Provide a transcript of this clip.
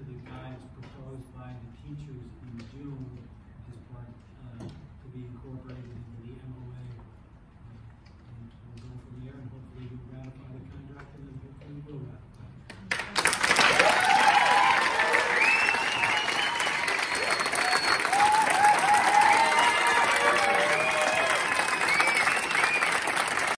to the guides proposed by the teachers in the